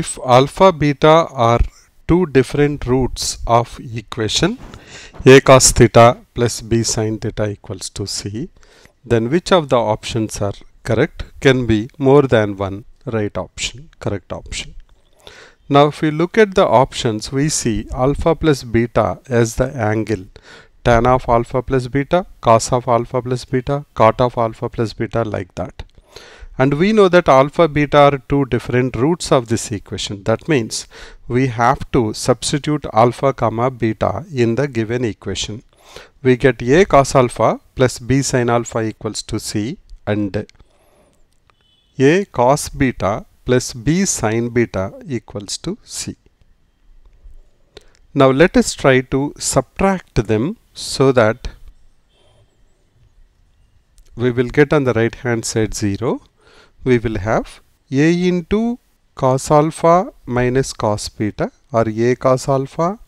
If alpha beta are two different roots of equation a cos theta plus b sin theta equals to c, then which of the options are correct? Can be more than one right option, correct option. Now if we look at the options, we see alpha plus beta as the angle. Tan of alpha plus beta, cos of alpha plus beta, cot of alpha plus beta like that and we know that alpha beta are two different roots of this equation. That means we have to substitute alpha comma beta in the given equation. We get a cos alpha plus b sin alpha equals to c and a cos beta plus b sin beta equals to c. Now let us try to subtract them so that we will get on the right hand side 0 we will have a into cos alpha minus cos beta or a cos alpha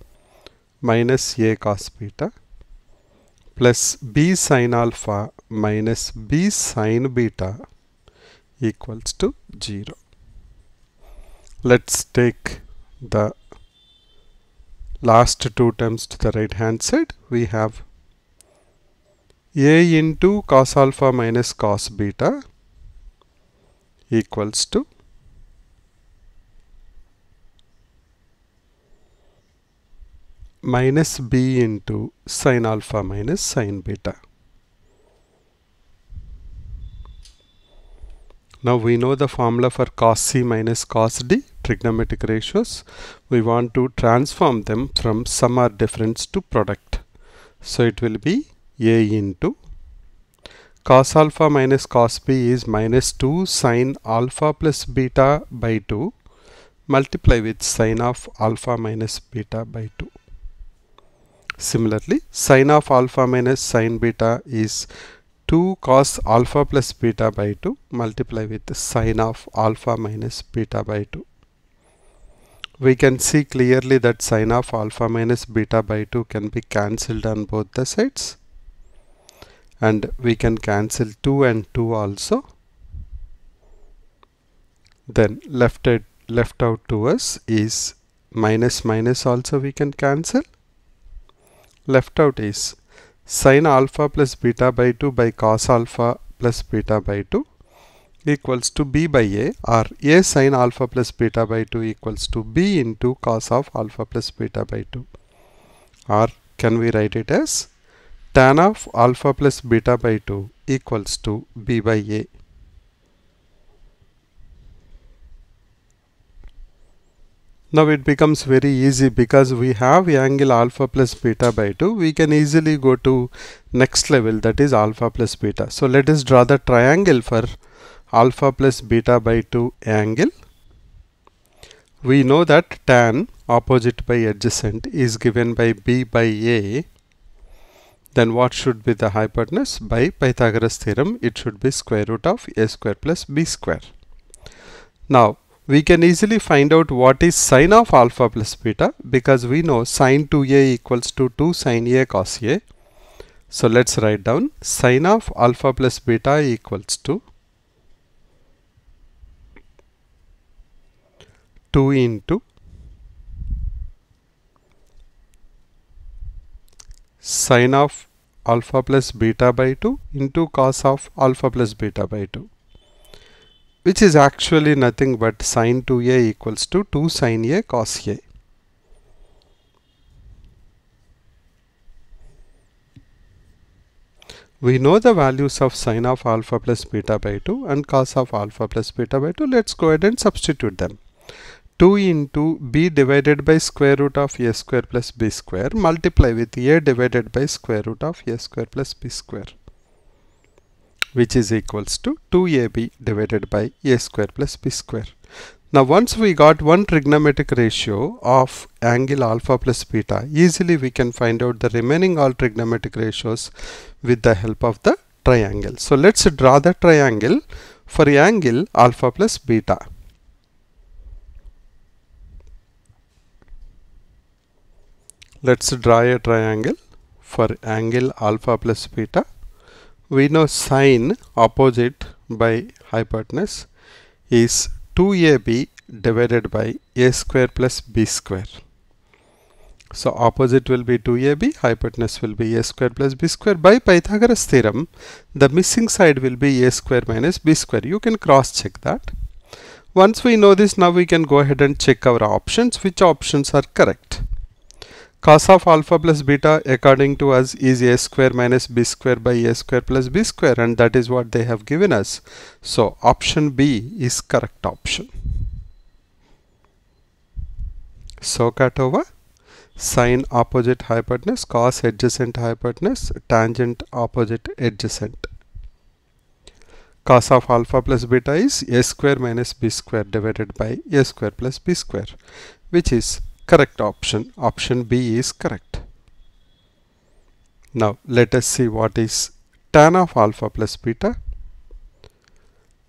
minus a cos beta plus b sin alpha minus b sin beta equals to 0. Let's take the last two terms to the right hand side. We have a into cos alpha minus cos beta equals to minus b into sin alpha minus sin beta. Now we know the formula for cos c minus cos d trigonometric ratios. We want to transform them from sum or difference to product. So it will be a into cos alpha minus cos b is minus 2 sine alpha plus beta by 2 multiply with sine of alpha minus beta by 2. Similarly, sine of alpha minus sine beta is 2 cos alpha plus beta by 2 multiply with sine of alpha minus beta by 2. We can see clearly that sine of alpha minus beta by 2 can be cancelled on both the sides and we can cancel 2 and 2 also. Then left left out to us is minus minus also we can cancel. Left out is sine alpha plus beta by 2 by cos alpha plus beta by 2 equals to b by a or a sine alpha plus beta by 2 equals to b into cos of alpha plus beta by 2 or can we write it as tan of alpha plus beta by 2 equals to b by a. Now it becomes very easy because we have angle alpha plus beta by 2 we can easily go to next level that is alpha plus beta. So let us draw the triangle for alpha plus beta by 2 angle. We know that tan opposite by adjacent is given by b by a then what should be the hypotenuse? By Pythagoras theorem, it should be square root of a square plus b square. Now, we can easily find out what is sine of alpha plus beta because we know sine 2a equals to 2 sine a cos a. So let's write down sine of alpha plus beta equals to 2 into sine of alpha plus beta by 2 into cos of alpha plus beta by 2 which is actually nothing but sine 2a equals to 2 sine a cos a. We know the values of sine of alpha plus beta by 2 and cos of alpha plus beta by 2. Let's go ahead and substitute them. 2 into b divided by square root of a square plus b square multiply with a divided by square root of a square plus b square which is equals to 2ab divided by a square plus b square. Now once we got one trigonometric ratio of angle alpha plus beta easily we can find out the remaining all trigonometric ratios with the help of the triangle. So let's draw the triangle for angle alpha plus beta. Let's draw a triangle for angle alpha plus beta. We know sine opposite by hypotenuse is 2ab divided by a square plus b square. So opposite will be 2ab, hypotenuse will be a square plus b square. By Pythagoras theorem, the missing side will be a square minus b square. You can cross check that. Once we know this, now we can go ahead and check our options, which options are correct. Cos of alpha plus beta according to us is a square minus b square by a square plus b square and that is what they have given us. So option B is correct option. SOHCAHTOA sine opposite hypotenuse, cos adjacent hypotenuse, tangent opposite adjacent. Cos of alpha plus beta is a square minus b square divided by a square plus b square, which is correct option. Option B is correct. Now let us see what is tan of alpha plus beta.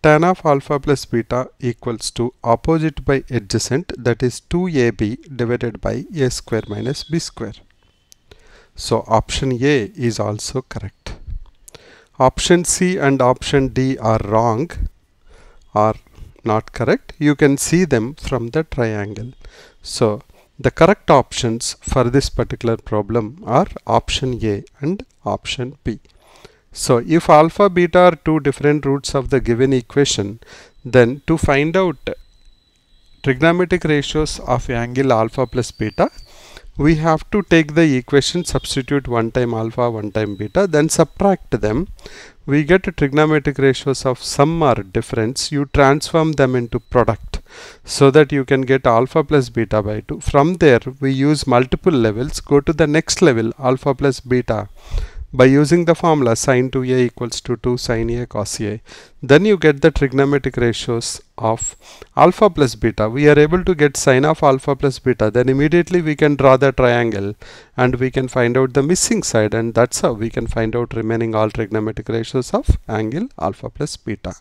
Tan of alpha plus beta equals to opposite by adjacent that is 2ab divided by a square minus b square. So option A is also correct. Option C and option D are wrong are not correct. You can see them from the triangle. So the correct options for this particular problem are option A and option B. So if alpha beta are two different roots of the given equation then to find out trigonometric ratios of angle alpha plus beta we have to take the equation substitute one time alpha one time beta then subtract them. We get trigonometric ratios of sum or difference. You transform them into product so that you can get alpha plus beta by 2 from there we use multiple levels. Go to the next level alpha plus beta by using the formula sine 2a equals to 2 sine a cos a. Then you get the trigonometric ratios of alpha plus beta. We are able to get sine of alpha plus beta. Then immediately we can draw the triangle and we can find out the missing side and that's how we can find out remaining all trigonometric ratios of angle alpha plus beta